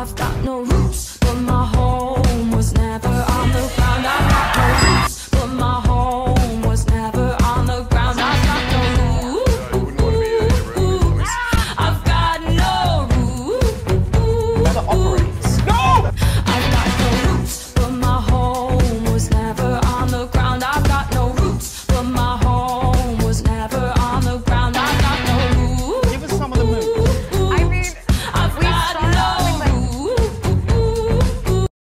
I've got no roots, but my heart.